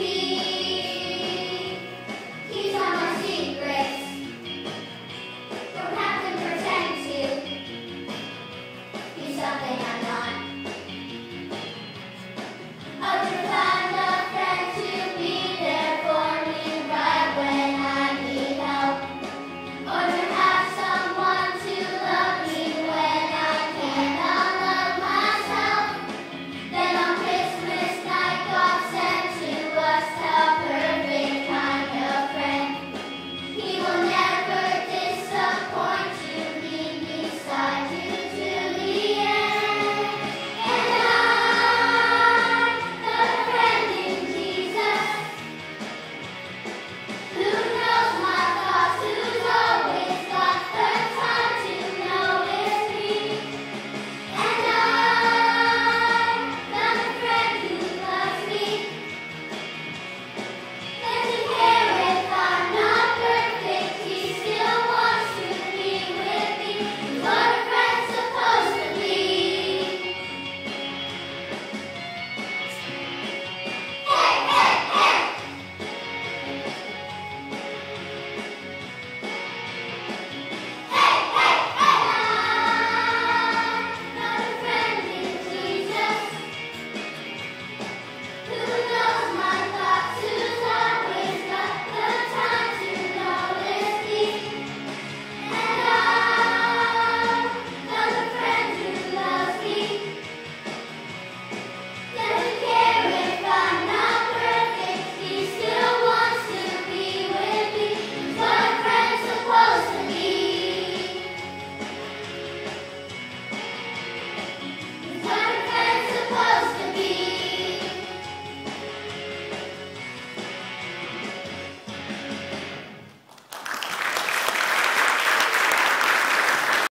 You.